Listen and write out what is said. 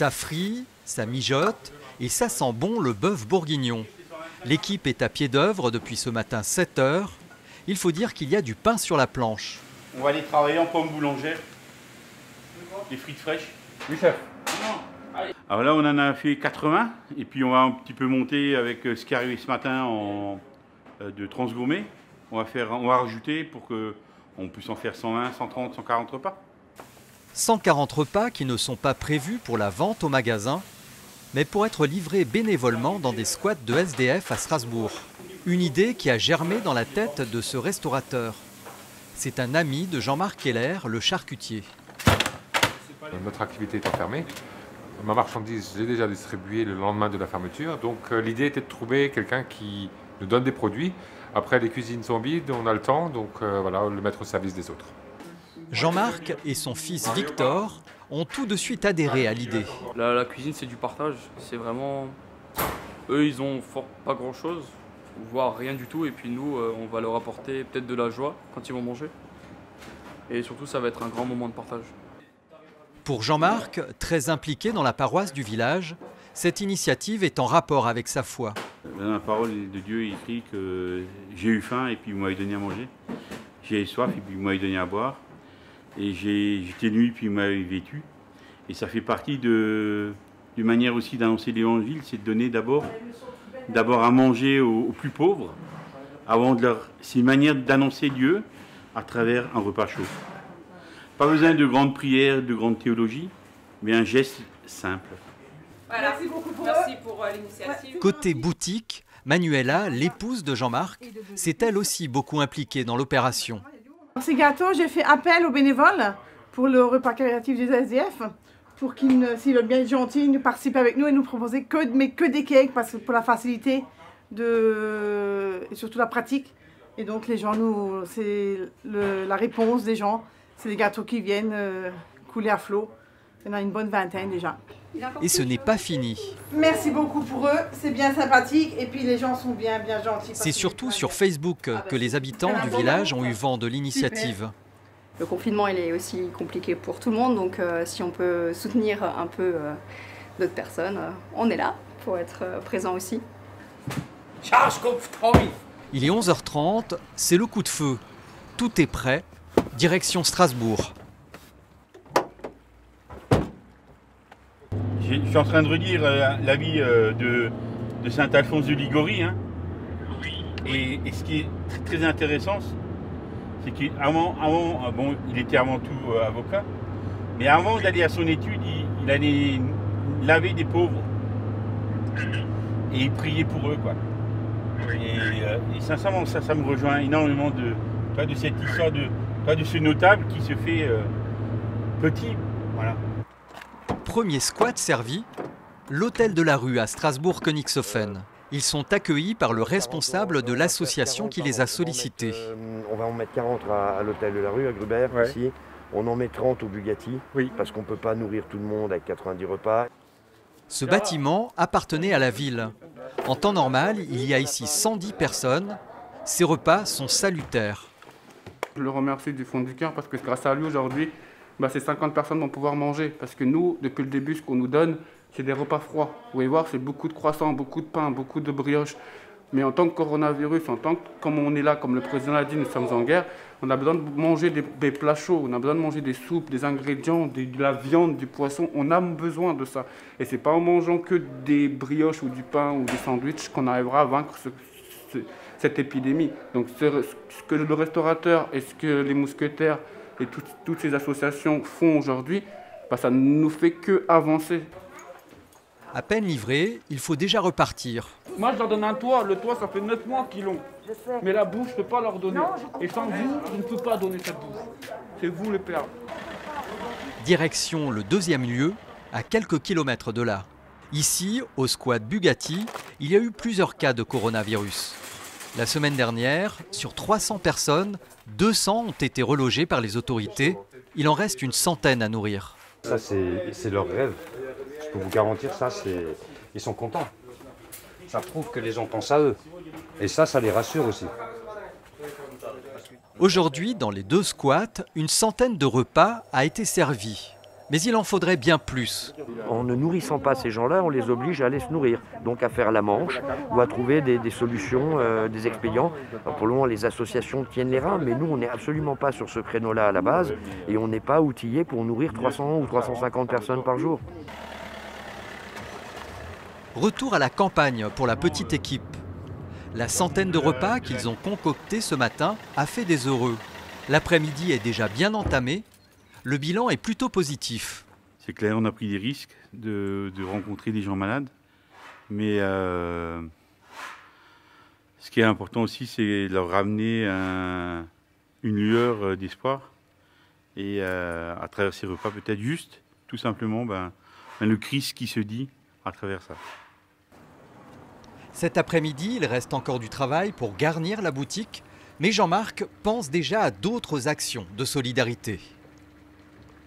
Ça frit, ça mijote et ça sent bon le bœuf bourguignon. L'équipe est à pied d'œuvre depuis ce matin 7 heures. Il faut dire qu'il y a du pain sur la planche. On va aller travailler en pomme boulangère. Des frites fraîches. Oui, chef. Alors là, on en a fait 80. Et puis, on va un petit peu monter avec euh, ce qui est arrivé ce matin en, euh, de transgourmet. On va, faire, on va rajouter pour qu'on puisse en faire 120, 130, 140 repas. 140 repas qui ne sont pas prévus pour la vente au magasin, mais pour être livrés bénévolement dans des squats de SDF à Strasbourg. Une idée qui a germé dans la tête de ce restaurateur. C'est un ami de Jean-Marc Keller, le charcutier. Notre activité étant fermée, ma marchandise, j'ai déjà distribué le lendemain de la fermeture. Donc euh, l'idée était de trouver quelqu'un qui nous donne des produits. Après, les cuisines sont vides, on a le temps, donc euh, voilà, le mettre au service des autres. Jean-Marc et son fils Victor ont tout de suite adhéré à l'idée. La, la cuisine, c'est du partage. C'est vraiment. Eux, ils ont fort pas grand chose, voire rien du tout. Et puis nous, euh, on va leur apporter peut-être de la joie quand ils vont manger. Et surtout, ça va être un grand moment de partage. Pour Jean-Marc, très impliqué dans la paroisse du village, cette initiative est en rapport avec sa foi. Dans la parole de Dieu, il écrit que j'ai eu faim et puis il m'a donné à manger. J'ai eu soif et puis il m'a donné à boire. Et j'étais nu puis il m'a vêtu. Et ça fait partie de, d'une manière aussi d'annoncer l'évangile, c'est de donner d'abord, d'abord à manger aux, aux plus pauvres, avant de leur. C'est une manière d'annoncer Dieu à travers un repas chaud. Pas besoin de grandes prières, de grandes théologies, mais un geste simple. Voilà. Merci beaucoup pour, Merci pour euh, l'initiative. Côté boutique, Manuela, l'épouse de Jean-Marc, s'est elle aussi beaucoup impliquée dans l'opération. Pour ces gâteaux, j'ai fait appel aux bénévoles pour le repas créatif des SDF, pour qu'ils, s'ils veulent bien être gentils, nous participent avec nous et nous proposer que, mais que des cakes, parce que pour la facilité de, et surtout la pratique. Et donc les gens, nous, c'est la réponse des gens, c'est des gâteaux qui viennent euh, couler à flot. Il y en a une bonne vingtaine déjà. Et ce n'est pas fini. Merci beaucoup pour eux, c'est bien sympathique et puis les gens sont bien, bien gentils. C'est surtout sur Facebook que les habitants du village ont eu vent de l'initiative. Le confinement, il est aussi compliqué pour tout le monde, donc euh, si on peut soutenir un peu euh, d'autres personnes, euh, on est là pour être euh, présent aussi. Il est 11h30, c'est le coup de feu. Tout est prêt. Direction Strasbourg. Je suis en train de redire euh, l'avis euh, de, de saint Alphonse de Ligorie. hein. Et, et ce qui est tr- très intéressant, c'est qu'avant, avant, ah bon, il était avant tout euh, avocat, mais avant d'aller à son étude, il, il allait laver des pauvres. Et il priait pour eux, quoi. Et, euh, et sincèrement, ça, ça me rejoint énormément de, de cette histoire de, de ce notable qui se fait euh, petit. Voilà. Premier squat servi, l'hôtel de la rue à Strasbourg-Königshofen. Ils sont accueillis par le responsable de l'association qui les a sollicités. On va en mettre 40 à, à l'hôtel de la rue, à Gruber, Ouais. ici. On en met 30 au Bugatti, Oui. parce qu'on ne peut pas nourrir tout le monde avec 90 repas. Ce bâtiment appartenait à la ville. En temps normal, il y a ici 110 personnes. Ces repas sont salutaires. Je le remercie du fond du cœur parce que grâce à lui aujourd'hui, bah, ces 50 personnes vont pouvoir manger. Parce que nous, depuis le début, ce qu'on nous donne, c'est des repas froids. Vous pouvez voir, c'est beaucoup de croissants, beaucoup de pain, beaucoup de brioches. Mais en tant que coronavirus, en tant que, comme on est là, comme le président l'a dit, nous sommes en guerre, on a besoin de manger des, plats chauds, on a besoin de manger des soupes, des ingrédients, de la viande, du poisson. On a besoin de ça. Et c'est pas en mangeant que des brioches ou du pain ou des sandwichs qu'on arrivera à vaincre ce- ce- cette épidémie. Donc ce que le restaurateur et ce que les mousquetaires et toutes, toutes ces associations font aujourd'hui, bah, ça ne nous fait que avancer. À peine livrés, il faut déjà repartir. Moi, je leur donne un toit. Le toit, ça fait 9 mois qu'ils l'ont. Mais la bouffe, je ne peux pas leur donner. Et sans vous, je ne peux pas donner cette bouffe. C'est vous, les pères. Direction le deuxième lieu, à quelques kilomètres de là. Ici, au squat Bugatti, il y a eu plusieurs cas de coronavirus. La semaine dernière, sur 300 personnes, 200 ont été relogées par les autorités. Il en reste une centaine à nourrir. Ça, c'est leur rêve. Je peux vous garantir ça, c'est ils sont contents. Ça prouve que les gens pensent à eux. Et ça, ça les rassure aussi. Aujourd'hui, dans les deux squats, une centaine de repas a été servi. Mais il en faudrait bien plus. En ne nourrissant pas ces gens-là, on les oblige à aller se nourrir, donc à faire la manche ou à trouver des, des solutions, euh, des expédients. Alors, pour le moment, les associations tiennent les reins, mais nous, on n'est absolument pas sur ce créneau-là à la base et on n'est pas outillé pour nourrir 300 ou 350 personnes par jour. Retour à la campagne pour la petite équipe. La centaine de repas qu'ils ont concoctés ce matin a fait des heureux. L'après-midi est déjà bien entamé. Le bilan est plutôt positif. C'est clair, on a pris des risques de, de rencontrer des gens malades. Mais euh, ce qui est important aussi, c'est leur ramener un- une lueur euh, d'espoir. Et euh, à travers ces repas, peut-être juste, tout simplement, ben, ben, le Christ qui se dit à travers ça. Cet après-midi, il reste encore du travail pour garnir la boutique, mais Jean-Marc pense déjà à d'autres actions de solidarité.